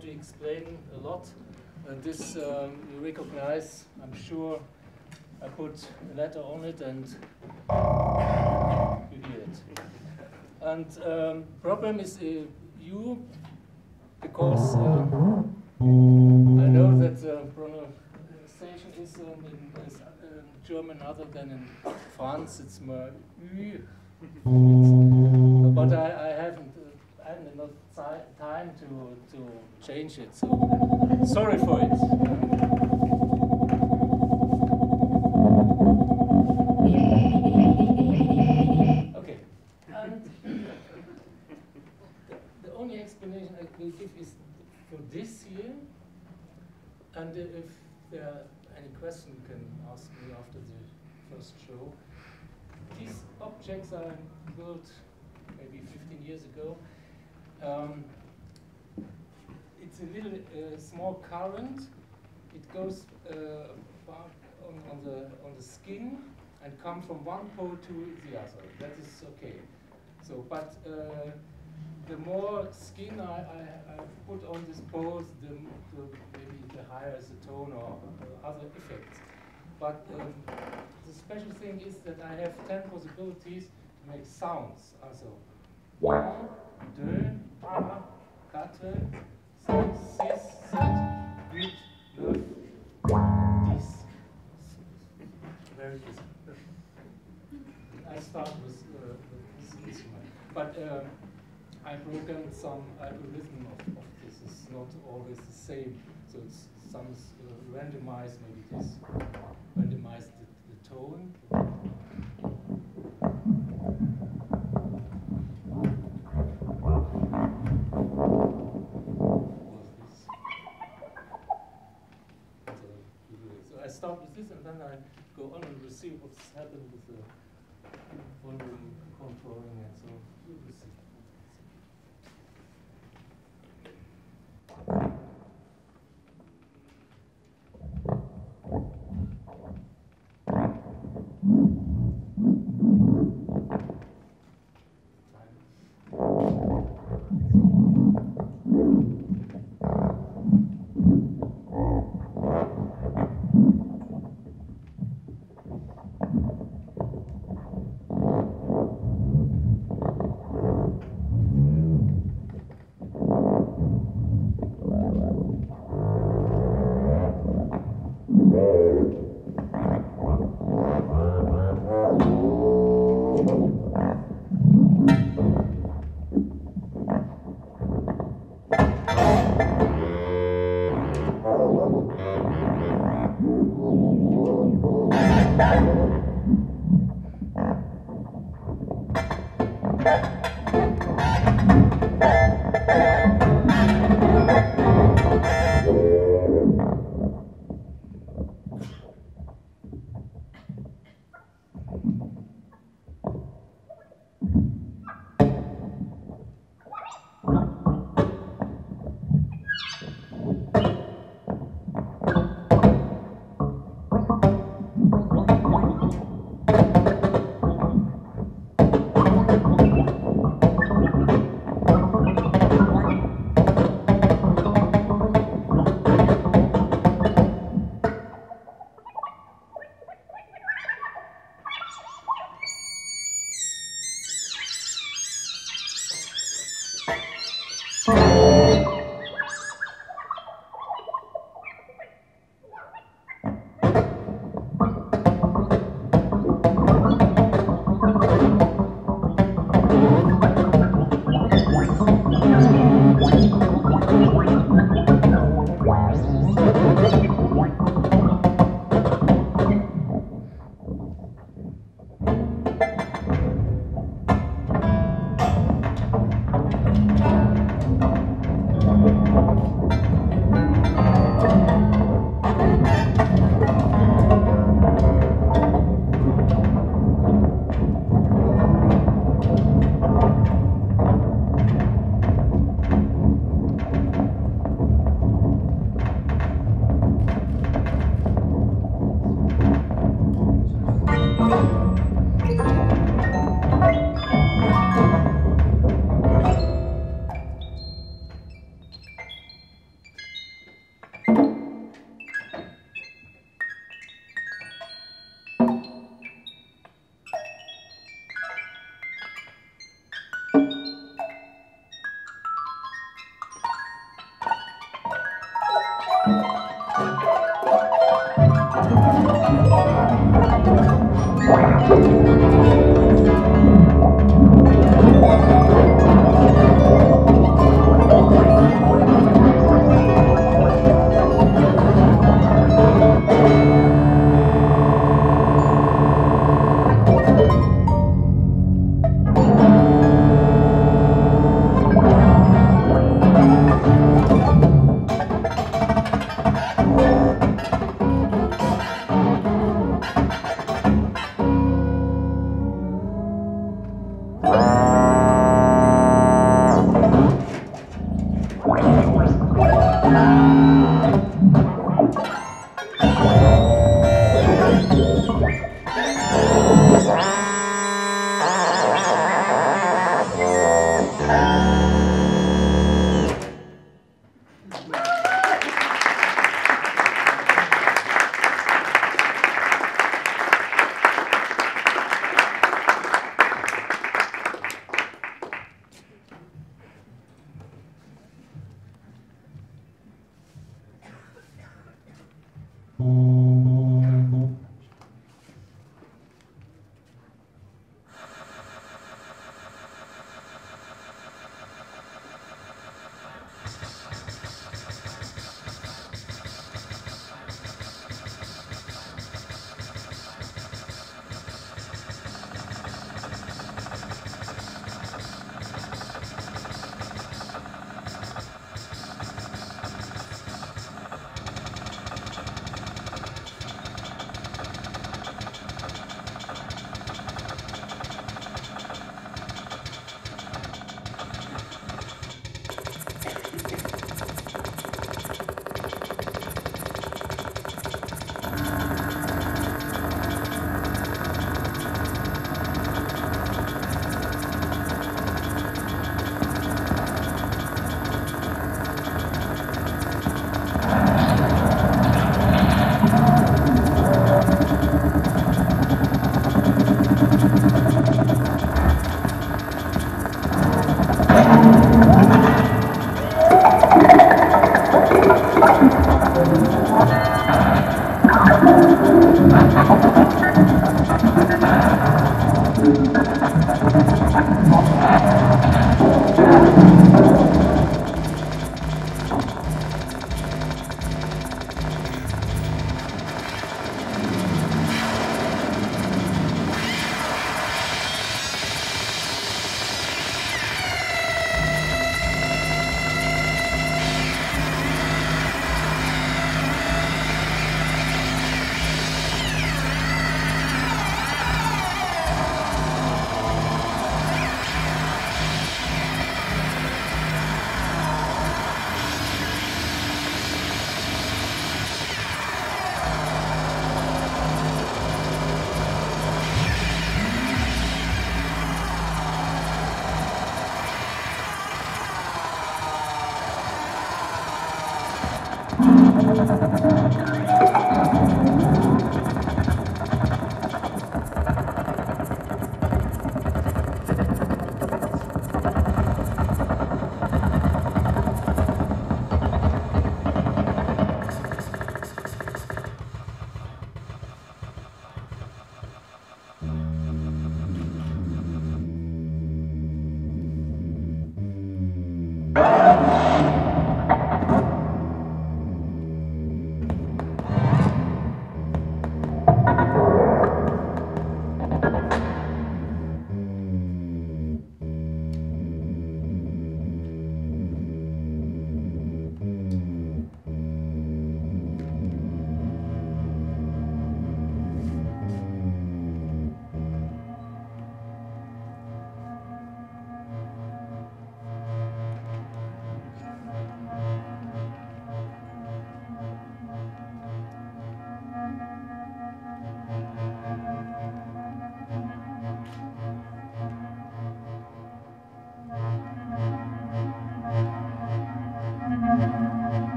want to explain a lot. Uh, this um, you recognize, I'm sure I put a letter on it and you hear it. And um, problem is uh, you because uh, I know that uh, pronunciation is um, in is, uh, German other than in France. It's more Ü. but I, I haven't uh, I haven't enough ti- time to to change it. So sorry for it. Okay. And the, the only explanation I will give is for this year. And if there are any questions, you can ask me after the first show. These objects are built maybe 15 years ago. Um, a little uh, small current. It goes uh, on, on, the, on the skin and comes from one pole to the other. That is okay. So, but uh, the more skin I, I, I, put on this pole, the, the, maybe the higher is the tone or uh, other effects. But um, the special thing is that I have 10 possibilities to make sounds. Also, 1, 2, but um, I broken some algorithm of, of this. It's not always the same. So it's some uh, randomized, maybe this randomized the, the tone. Happened with the volume controlling Thank you. 好。